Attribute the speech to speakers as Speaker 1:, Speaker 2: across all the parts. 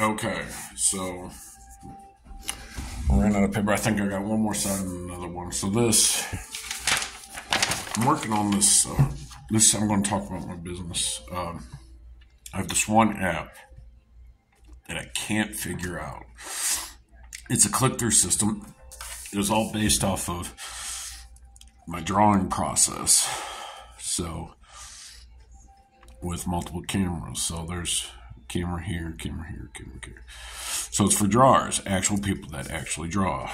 Speaker 1: Okay, so I ran out of paper. I think I got one more side and another one. So this, I'm working on this. Uh, this I'm going to talk about my business. Um, I have this one app that I can't figure out. It's a click-through system. It was all based off of my drawing process. So with multiple cameras. So there's camera here, camera here, camera here. So it's for drawers, actual people that actually draw.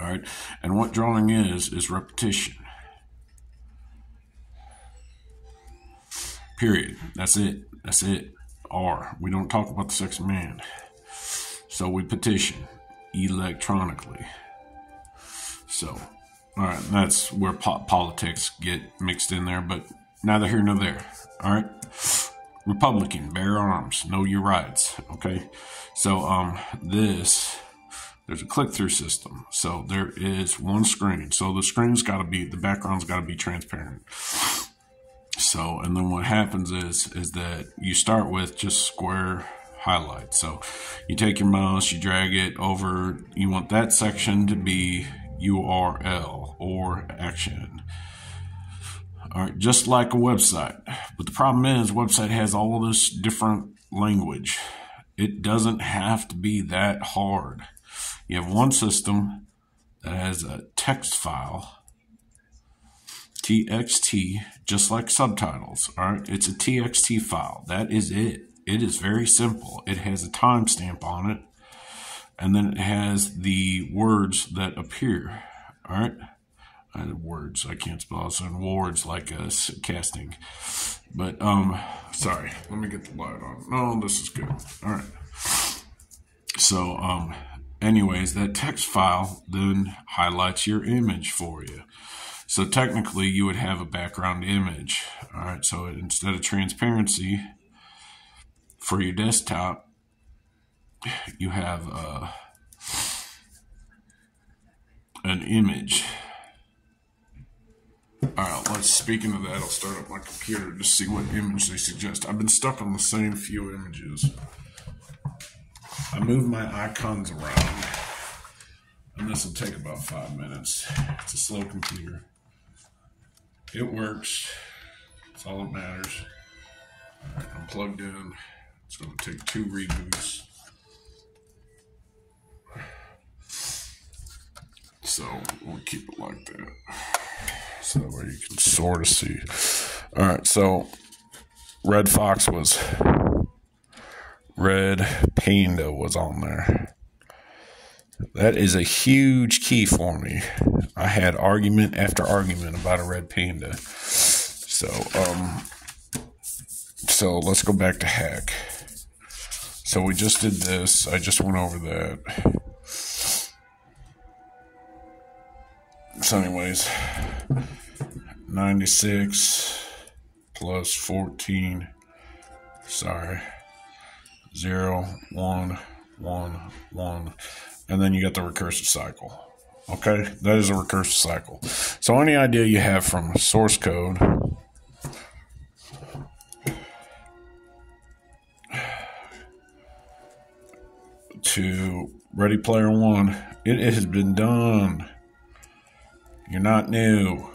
Speaker 1: All right. And what drawing is, is repetition. Period. That's it. That's it. R. We don't talk about the sex man. So we petition electronically. So, all right, that's where po- politics get mixed in there, but neither here nor there. All right. Republican, bear arms, know your rights. Okay. So, um, this, there's a click through system. So there is one screen. So the screen's got to be, the background's got to be transparent. So, and then what happens is, is that you start with just square highlights. So you take your mouse, you drag it over, you want that section to be URL or action. All right, just like a website. But the problem is, website has all this different language. It doesn't have to be that hard. You have one system that has a text file, TXT, just like subtitles. All right, it's a TXT file. That is it. It is very simple. It has a timestamp on it, and then it has the words that appear. All right. I words I can't spell in words like a casting. But um sorry, let me get the light on. No, this is good. All right. So um anyways, that text file then highlights your image for you. So technically you would have a background image. All right, so instead of transparency for your desktop, you have uh, an image Alright, let's speaking of that, I'll start up my computer to see what image they suggest. I've been stuck on the same few images. I move my icons around. And this will take about five minutes. It's a slow computer. It works. That's all that matters. Alright, I'm plugged in. It's gonna take two reboots. So we'll keep it like that so that way you can sort of see. All right, so Red Fox was Red Panda was on there. That is a huge key for me. I had argument after argument about a red panda. So, um, so let's go back to hack. So we just did this. I just went over that. So, anyways, 96 plus 14. Sorry. 0, 1, 1, 1. And then you get the recursive cycle. Okay? That is a recursive cycle. So, any idea you have from source code to Ready Player One, it has been done. You're not new.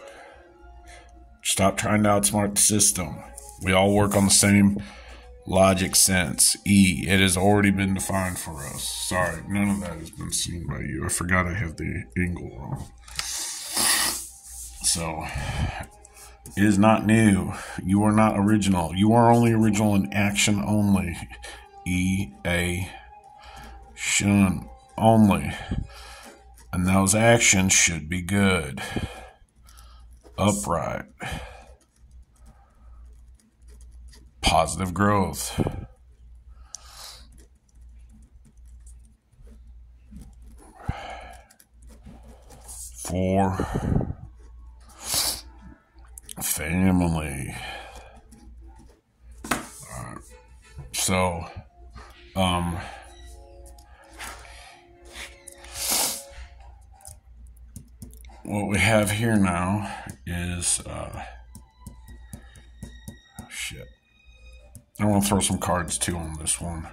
Speaker 1: Stop trying to outsmart the system. We all work on the same logic sense. E, it has already been defined for us. Sorry, none of that has been seen by you. I forgot I have the angle wrong. So, it is not new. You are not original. You are only original in action only. E, A, shun only. And those actions should be good upright, positive growth. For family. So, um, what we have here now is uh, shit. I want to throw some cards too on this one.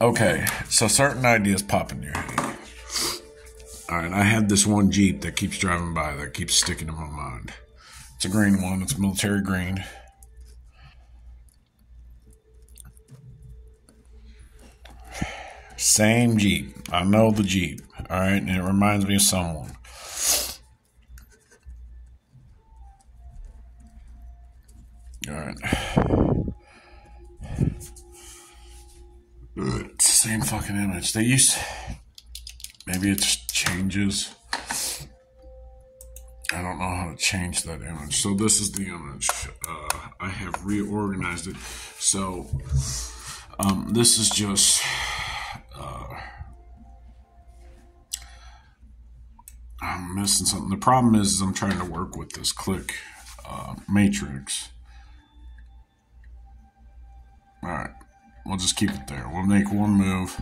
Speaker 1: Okay, so certain ideas pop in your head. All right, I have this one Jeep that keeps driving by that keeps sticking in my mind. It's a green one, it's military green. Same Jeep. I know the Jeep. All right, and it reminds me of someone. All right. Same fucking image. They used. Maybe it changes. I don't know how to change that image. So this is the image. Uh, I have reorganized it. So um, this is just. Uh, I'm missing something. The problem is, is I'm trying to work with this click uh, matrix. All right. We'll just keep it there. We'll make one move,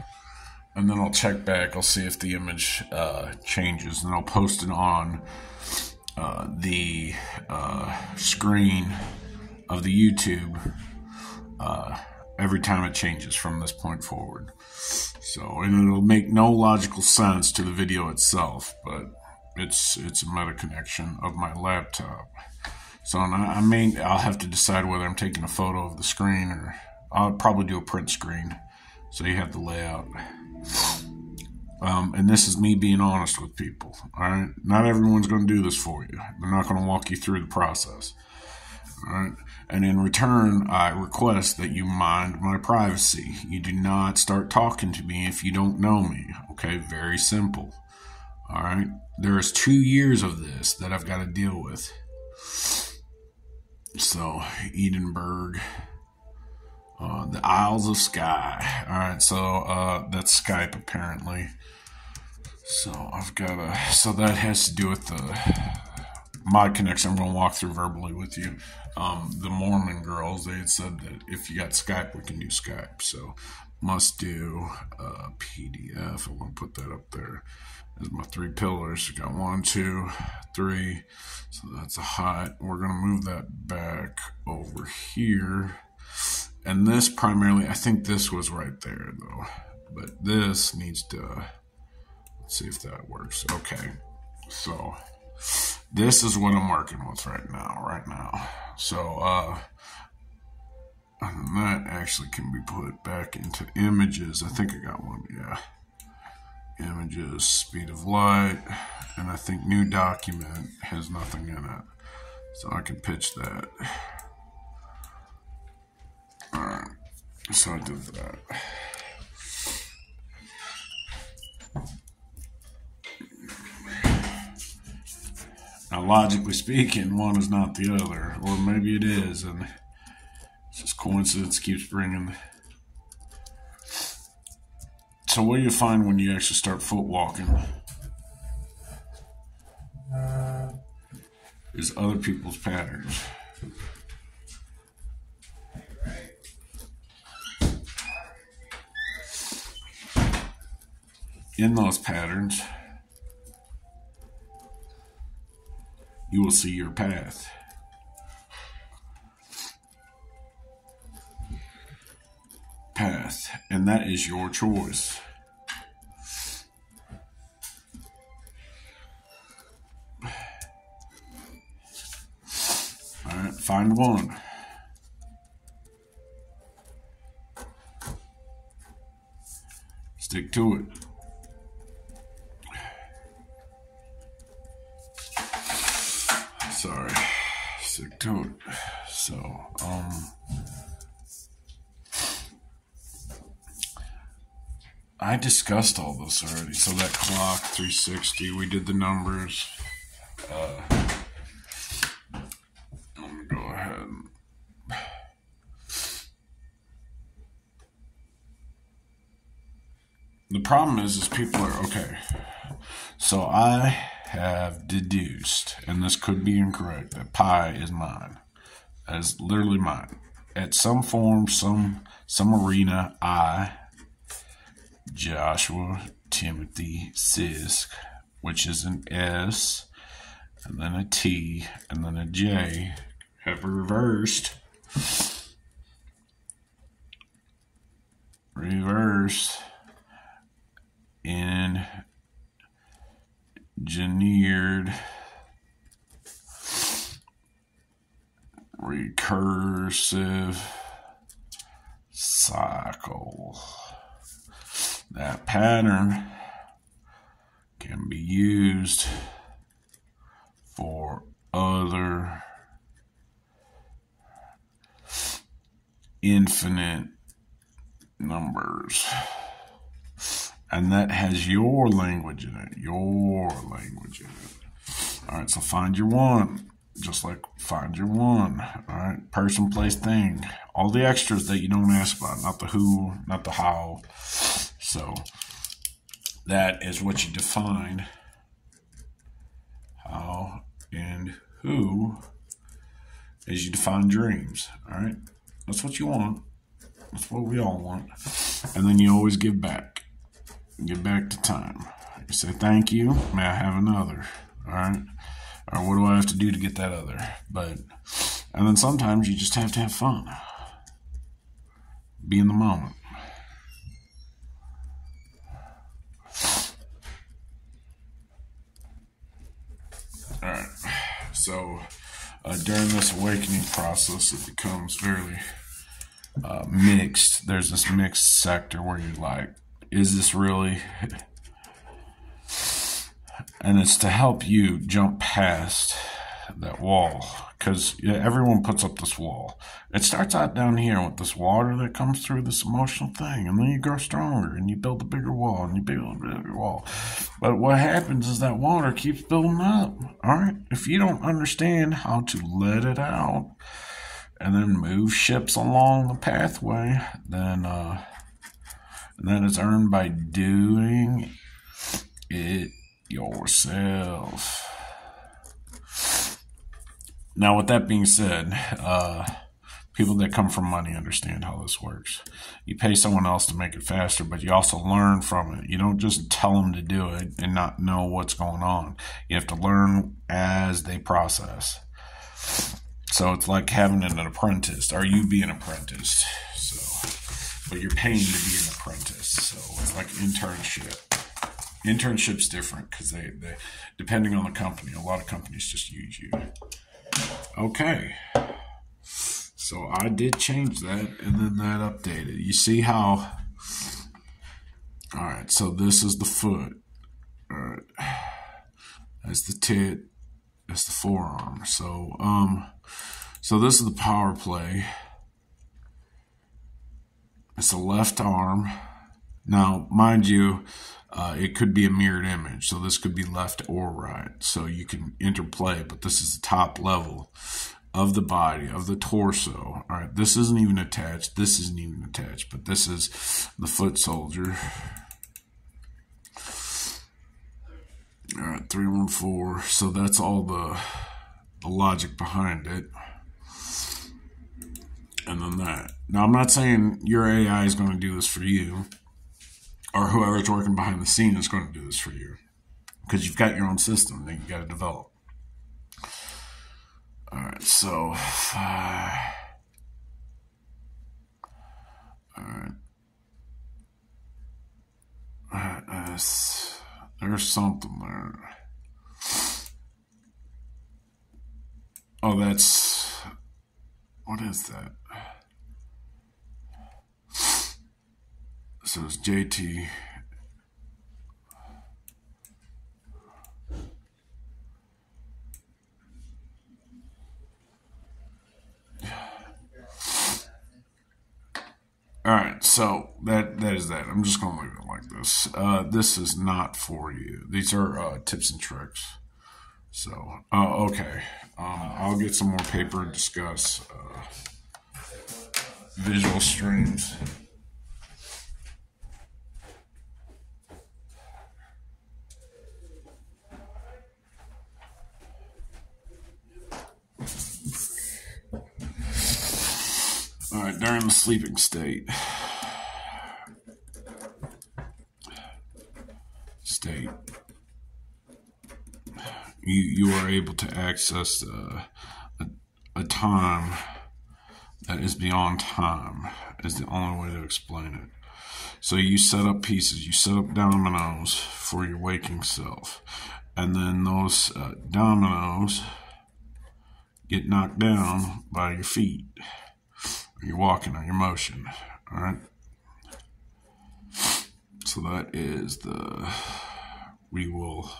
Speaker 1: and then I'll check back. I'll see if the image uh, changes, and I'll post it on uh, the uh, screen of the YouTube uh, every time it changes from this point forward. So, and it'll make no logical sense to the video itself, but it's it's a meta connection of my laptop. So I may I'll have to decide whether I'm taking a photo of the screen or I'll probably do a print screen so you have the layout. Um, and this is me being honest with people. All right, not everyone's going to do this for you. They're not going to walk you through the process. All right, and in return, I request that you mind my privacy. You do not start talking to me if you don't know me. Okay, very simple. All right, there is two years of this that I've got to deal with. So, Edinburgh. Uh, the Isles of Skye. All right, so uh, that's Skype apparently. So I've got a. So that has to do with the mod connection. I'm going to walk through verbally with you. Um, the Mormon girls they had said that if you got Skype, we can do Skype. So must do PDF. I'm going to put that up there. There's my three pillars. got one, two, three. So that's a hot. We're going to move that back over here and this primarily, I think this was right there though, but this needs to, let's see if that works. Okay, so this is what I'm working with right now, right now. So, uh, and that actually can be put back into images. I think I got one, yeah. Images, speed of light, and I think new document has nothing in it. So I can pitch that. Alright, so I did that. Now, logically speaking, one is not the other, or maybe it is, and it's just coincidence keeps bringing. So, what do you find when you actually start foot walking? Uh, is other people's patterns. In those patterns, you will see your path. Path, and that is your choice. All right, find one. Stick to it. I discussed all this already. So that clock, 360, we did the numbers. Uh, let me go ahead. The problem is, is people are okay. So I have deduced, and this could be incorrect, that pi is mine. That is literally mine. At some form, some some arena, I Joshua Timothy Sisk, which is an S, and then a T, and then a J, have reversed. Reverse in engineered recursive cycle. That pattern can be used for other infinite numbers. And that has your language in it. Your language in it. All right, so find your one. Just like find your one. All right, person, place, thing. All the extras that you don't ask about, not the who, not the how. So that is what you define how and who as you define dreams. All right, that's what you want. That's what we all want. And then you always give back. Give back to time. You say, thank you. May I have another? All right. Or what do I have to do to get that other? But, and then sometimes you just have to have fun. Be in the moment. All right. So, uh, during this awakening process, it becomes very uh, mixed. There's this mixed sector where you're like, is this really? and it's to help you jump past that wall because yeah, everyone puts up this wall. It starts out down here with this water that comes through this emotional thing, and then you grow stronger and you build a bigger wall and you build a bigger wall. But what happens is that water keeps building up. All right, if you don't understand how to let it out and then move ships along the pathway, then uh, then it's earned by doing it yourself. Now, with that being said, uh, people that come from money understand how this works. You pay someone else to make it faster, but you also learn from it. You don't just tell them to do it and not know what's going on. You have to learn as they process. So it's like having an apprentice, Are you being an apprentice. So, but you're paying to be an apprentice. So it's like internship. Internship's different because they, they, depending on the company, a lot of companies just use you. Okay. So I did change that and then that updated. You see how, all right, so this is the foot. All right. That's the tit. That's the forearm. So, um, so this is the power play. It's the left arm. Now, mind you, uh, it could be a mirrored image. So this could be left or right. So you can interplay, but this is the top level of the body, of the torso. All right, this isn't even attached. This isn't even attached, but this is the foot soldier. All right, 314. So that's all the, the logic behind it. And then that. Now, I'm not saying your AI is going to do this for you or whoever's working behind the scene is going to do this for you because you've got your own system that you got to develop. All right, so uh, all right, uh, there's something there. Oh, that's what is that? So it's JT. All right, so that that is that. I'm just gonna leave it like this. Uh, this is not for you. These are uh, tips and tricks. So, uh, okay, um, I'll get some more paper and discuss uh, visual streams. During the sleeping state. state. You you are able to access uh, a, a time that is beyond time. Is the only way to explain it. So you set up pieces, you set up dominoes for your waking self, and then those uh, dominoes get knocked down by your feet, or your walking, on your motion. All right. So that is the, we will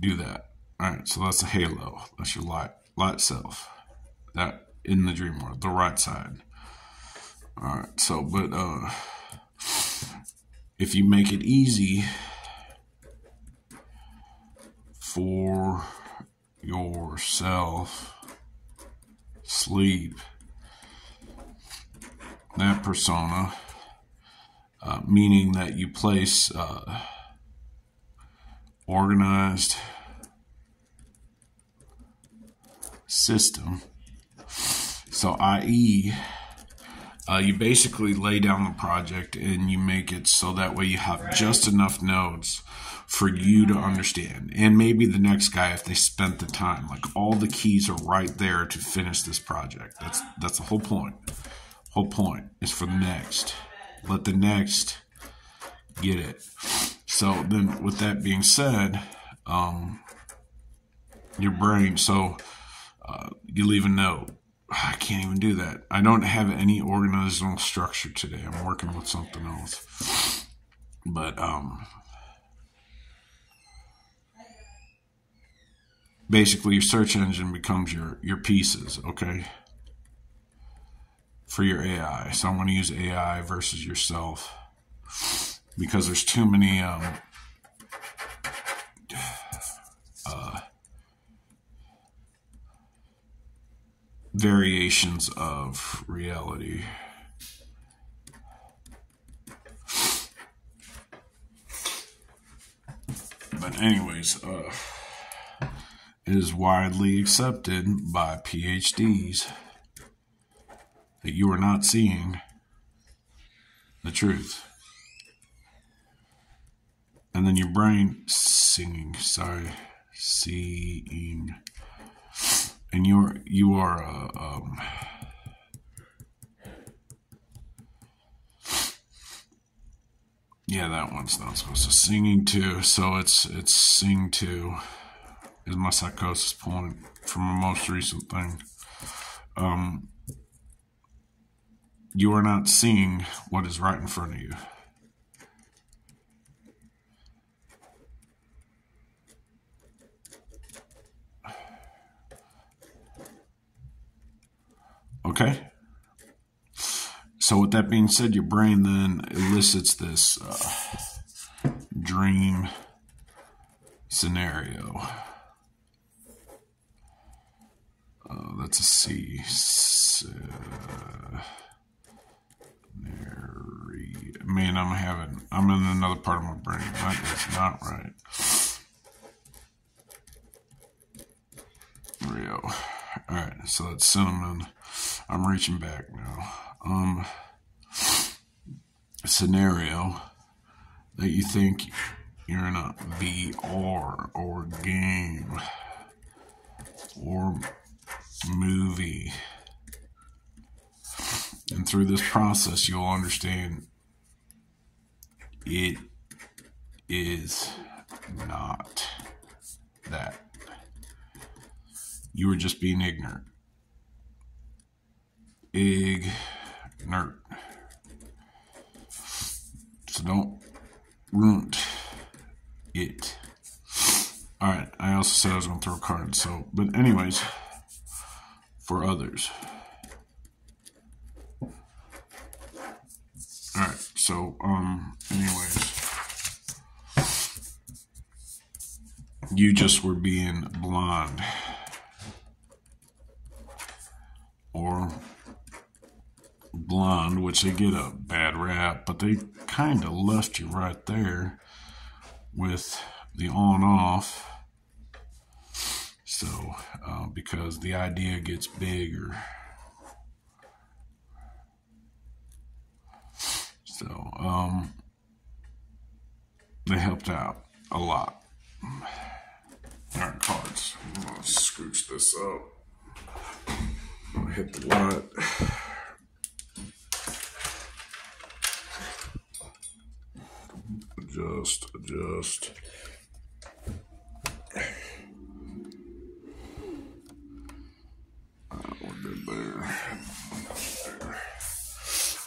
Speaker 1: do that. All right, so that's the halo. That's your light, light self. That in the dream world, the right side. All right, so, but uh, if you make it easy for yourself, sleep, that persona uh, meaning that you place uh, organized system. So, i.e., uh, you basically lay down the project and you make it so that way you have just enough nodes for you to understand. And maybe the next guy, if they spent the time, like all the keys are right there to finish this project. That's that's the whole point. Whole point is for the next let the next get it. So then, with that being said, um, your brain. So uh, you leave a note. I can't even do that. I don't have any organizational structure today. I'm working with something else. But um, basically, your search engine becomes your your pieces. Okay for your AI. So I'm going to use AI versus yourself because there's too many um, uh, variations of reality. But anyways, uh, it is widely accepted by PhDs that you are not seeing the truth. And then your brain singing, sorry, seeing, and you're you are uh, um, yeah, that one's not supposed to singing too, So it's it's sing to is my psychosis point from a most recent thing. Um, you are not seeing what is right in front of you. Okay? So, with that being said, your brain then elicits this uh, dream scenario. Uh, that's a C. Man, I'm having, I'm in another part of my brain. That is not right. Rio. Alright, so that's cinnamon. I'm reaching back now. Um, scenario that you think you're in a VR or game or movie and through this process, you'll understand it is not that. You were just being ignorant. Ignorant. So don't ruin it. Alright, I also said I was going to throw cards, so, but anyways, for others. So, um, anyways, you just were being blonde or blonde, which they get a bad rap, but they kind of left you right there with the on off. So, uh, because the idea gets bigger. So, um, they helped out a lot. All right, cards. I'm gonna scooch this up. I'm gonna hit the light. Adjust, adjust.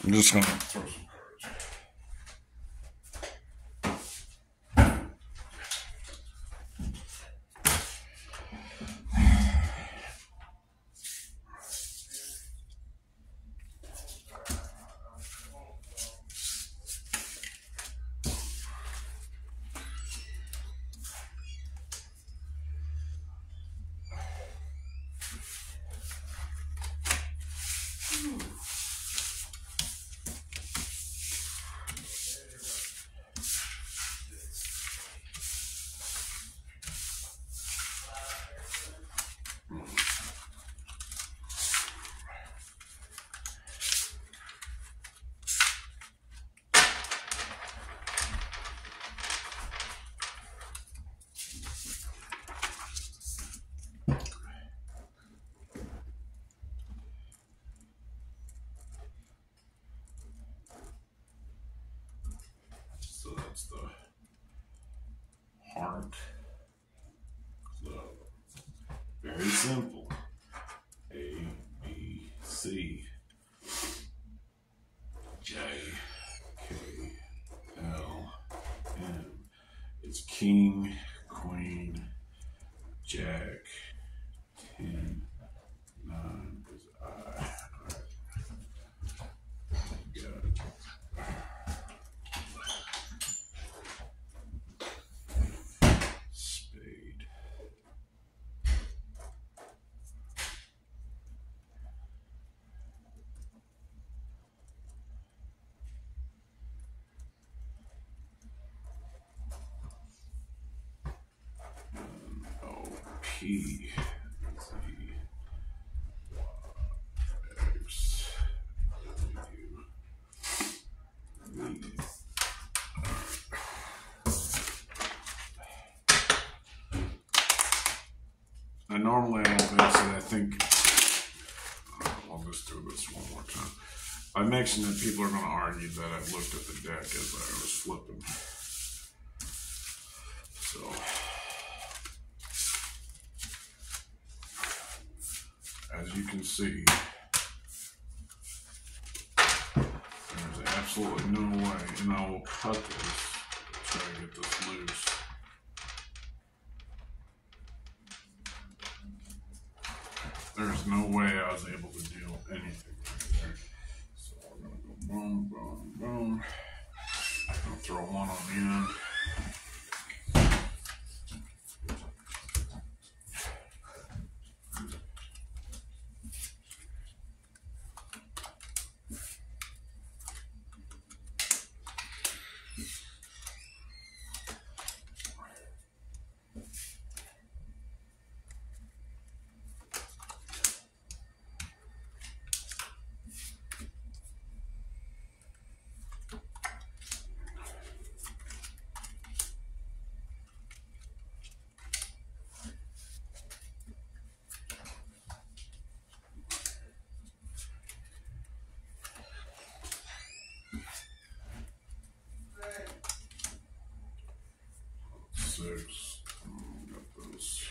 Speaker 1: I'm just gonna throw some Very simple. A, B, C, J, K, L, M. It's King, Queen, Jack, Ten, Nine is I. Got it. Spade. O P Z X W V. I normally I don't mix it. I think uh, I'll just do this one more time. I mentioned that people are going to argue that I looked at the deck as I was flipping. So. as you can see, there's absolutely no way, and I will cut this, try to get this loose. There's no way I was able to do anything right there. So we're gonna go boom, boom, boom. I'll throw one on the end. Six. Mm, Got those.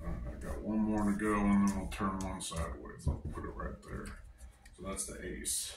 Speaker 1: Alright, I got one more to go, and then we'll turn one sideways. I'll put it right there. So that's the ace.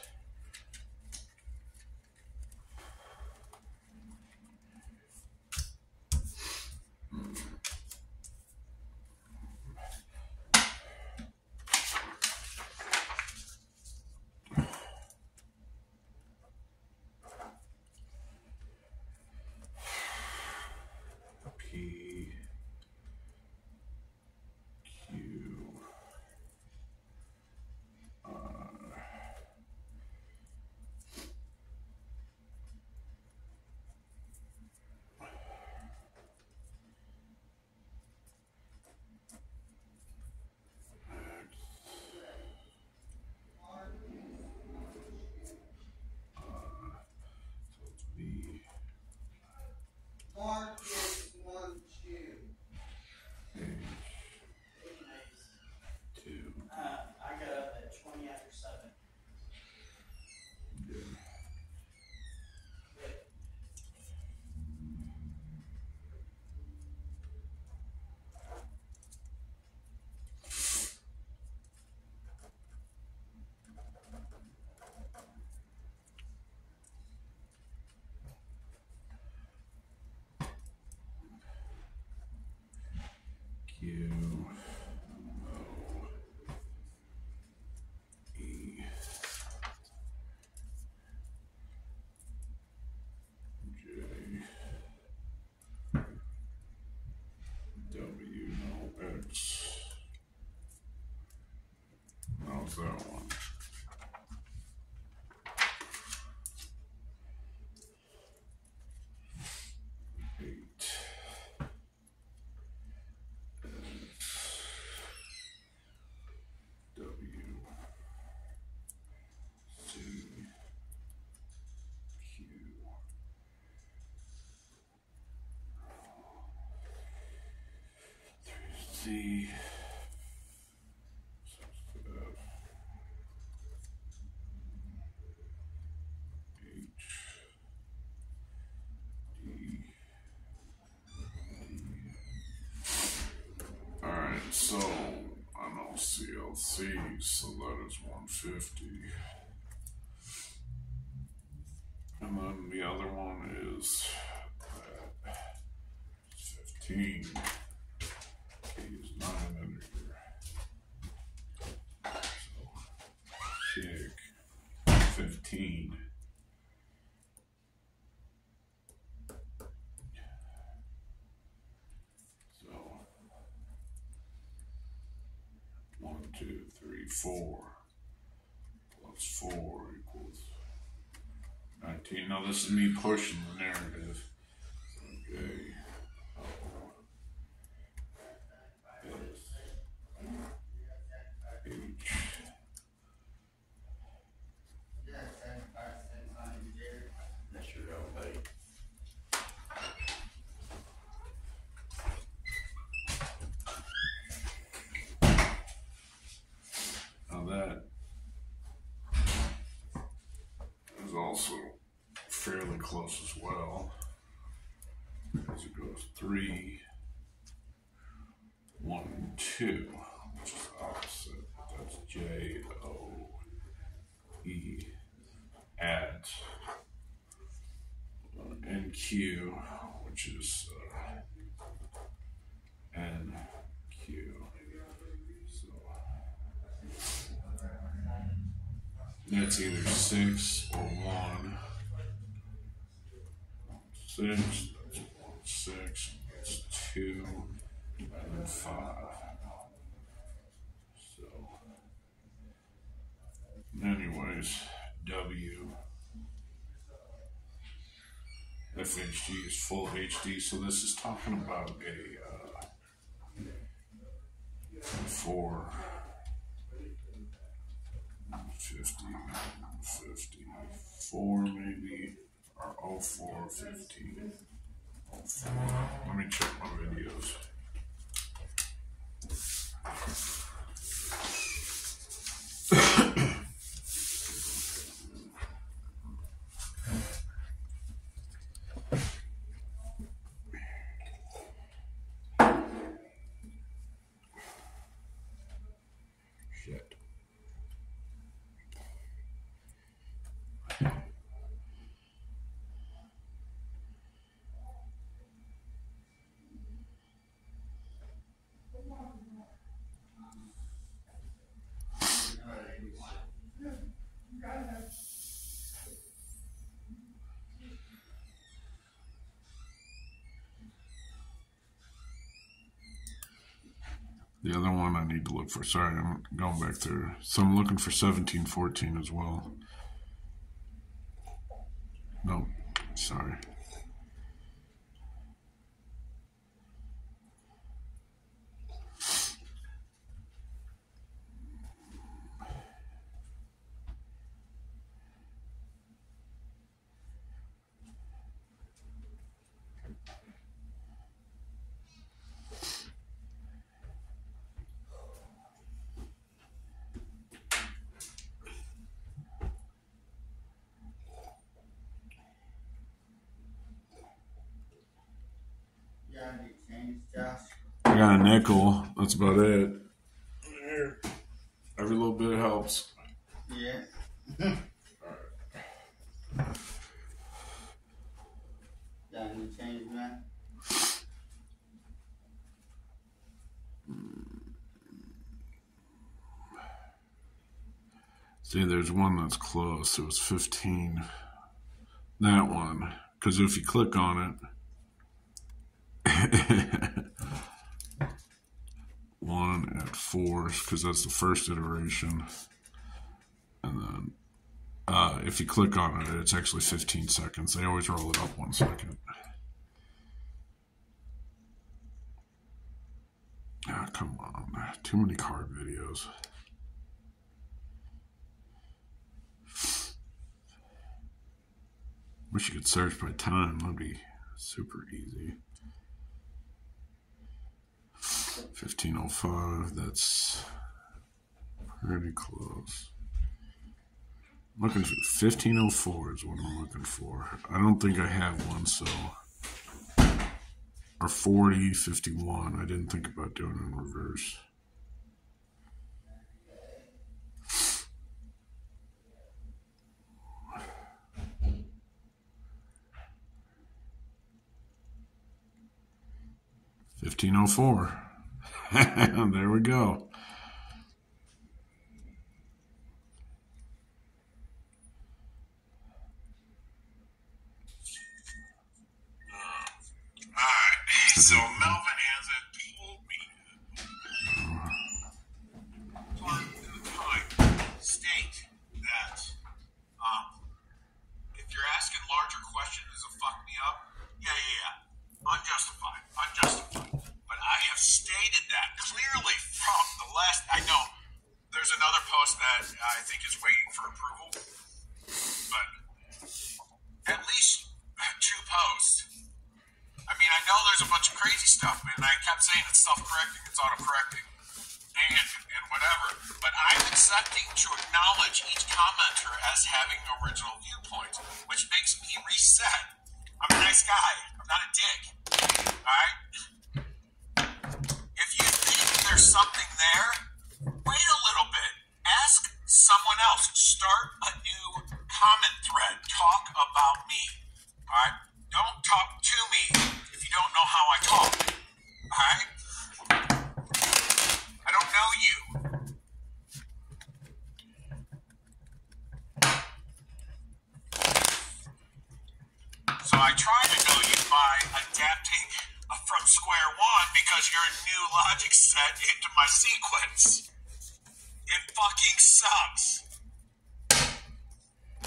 Speaker 1: That one? Eight. W. C. Q. Three Z. Alright, so I know So that is 150. And then the other one is uh, 15. 4 plus 4 equals 19. Now this is me pushing also fairly close as well. As it goes three, one, two, which is opposite. That's J O E at uh, N Q, which is uh, N Q. So that's either six or one. Six, six, two, and five. So, anyways, W. FHD is full HD, so this is talking about a uh, four. 50, 54 maybe, or 04, 15. 04. Let me check my videos. The other one I need to look for. Sorry, I'm going back through. So I'm looking for 1714 as well. Nope. Sorry.
Speaker 2: Yeah, I
Speaker 1: got a nickel. That's about it. Every little bit helps.
Speaker 2: Yeah. Change, man.
Speaker 1: See, there's one that's close. It was 15. That one. Because if you click on it, one at four, because that's the first iteration. And then uh, if you click on it, it's actually 15 seconds. They always roll it up one second. Ah, come on. Too many card videos. Wish you could search by time. That'd be super easy. 1505, that's pretty close. Looking for 1504 is what I'm looking for. I don't think I have one, so. Or 40, 51. I didn't think about doing it in reverse. Fifteen oh four. there we go.
Speaker 3: And I kept saying it's self-correcting, it's auto-correcting, and sequence. It fucking sucks.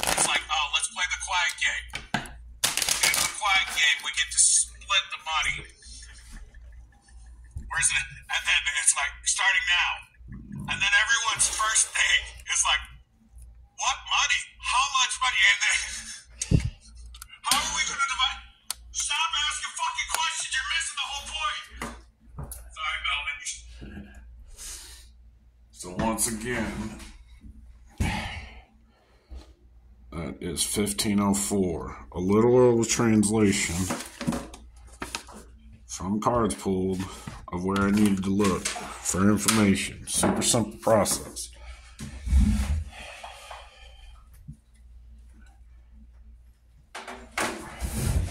Speaker 3: It's like, oh, let's play the quiet game. In the quiet game, we get to split the money. Where's it? And then it's like, starting now. And then everyone's first thing is like, what money? How much money? And then, how are we going to divide? Stop asking fucking questions. You're missing the whole point. Sorry, Melvin.
Speaker 1: So once again, that is 1504. A little a translation from cards pulled of where I needed to look for information. Super simple process.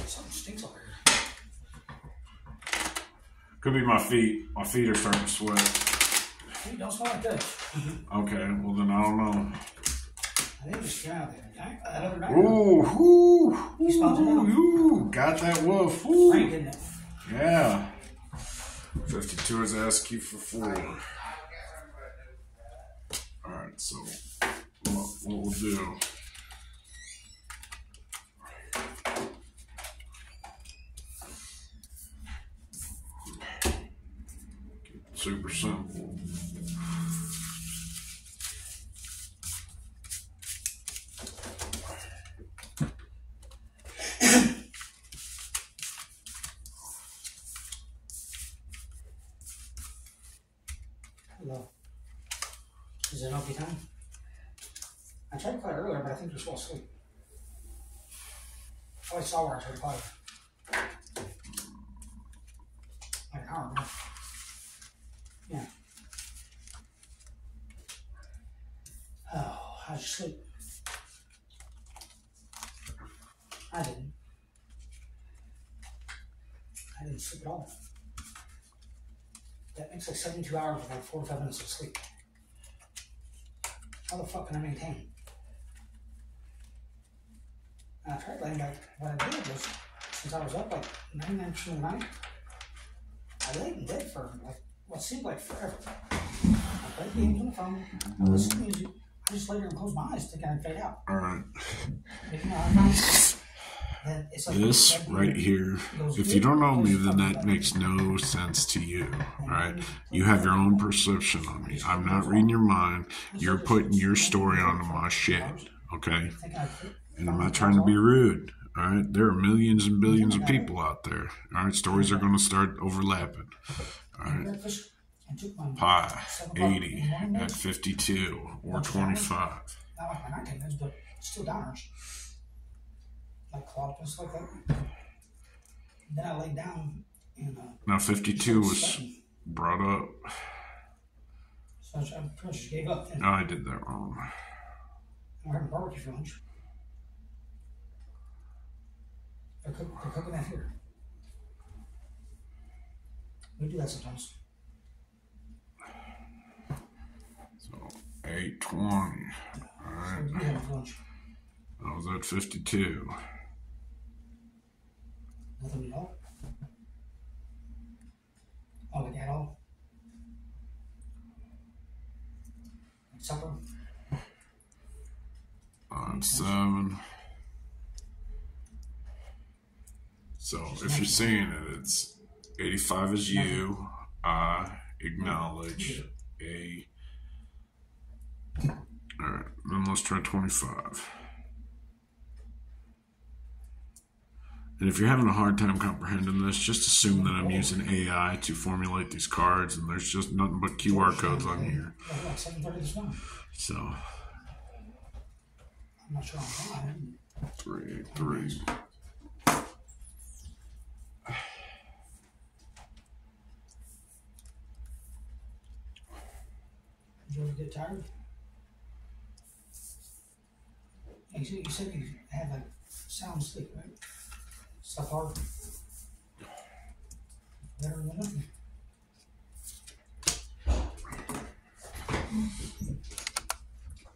Speaker 4: Something stinks over here.
Speaker 1: Could be my feet. My feet are starting to sweat.
Speaker 4: Hey, don't smell like this.
Speaker 1: Okay, well then I don't know.
Speaker 4: I think out. That other night.
Speaker 1: Ooh, ooh,
Speaker 4: You smelled it
Speaker 1: ooh, got that woof. Ooh.
Speaker 4: Frank, didn't it?
Speaker 1: Yeah. 52 is ASCII for four. Alright, so what, what we'll do. Super simple.
Speaker 4: Hello. Is it an okay time? I tried to call it earlier, but I think you're still asleep. Oh, I tried to call you. Like an hour ago. Yeah. Oh, how'd you sleep? I didn't. I didn't sleep at all. That makes like 72 hours like 45 minutes of sleep. How the fuck can I maintain? And I tried laying back. What I did was, since I was up like 99% of the night, I laid in bed for like what seemed like forever. I played games on the phone, I listened to music, I just lay there and close my eyes, thinking I'd fade out.
Speaker 1: All right.
Speaker 4: You know, I found that it's like
Speaker 1: This right here, if you don't know me, then that makes no sense to you. All right. You have your own perception on me. I'm not reading your mind. You're putting your story onto my shit. Okay. And I'm not trying to be rude. All right. There are millions and billions of people out there. All right. Stories are going to start overlapping. All right.
Speaker 4: breakfast and took my
Speaker 1: Pi,
Speaker 4: seven o'clock in
Speaker 1: 80 at 52 or 25.
Speaker 4: Not like my nighttime meds, but still downers. Like Clopus, like that. Then I laid down and uh,
Speaker 1: Now, 52 was brought up.
Speaker 4: So I I pretty much just gave up. And
Speaker 1: No, I did that wrong.
Speaker 4: we're having barbecue for lunch. They're, cook, they're cooking that here. We do that sometimes.
Speaker 1: So, 820. All
Speaker 4: So
Speaker 1: right.
Speaker 4: you have it for lunch.
Speaker 1: I was at 52.
Speaker 4: Nothing at all. Oh, like at all. Supper.
Speaker 1: on seven. So if you're seeing it, it's 85 is you. I acknowledge a. Alright, then let's try 25. And if you're having a hard time comprehending this, just assume that I'm using AI to formulate these cards, and there's just nothing but QR codes on here.
Speaker 4: Like, like seven thirty this morning.
Speaker 1: So,
Speaker 4: I'm not sure I'm fine.
Speaker 1: three, three.
Speaker 4: You ever get tired? You said, you said you had like sound sleep, right? Stuff hard. Better than nothing.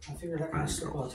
Speaker 4: I figured I
Speaker 1: There
Speaker 4: kind of
Speaker 1: you
Speaker 4: sleep well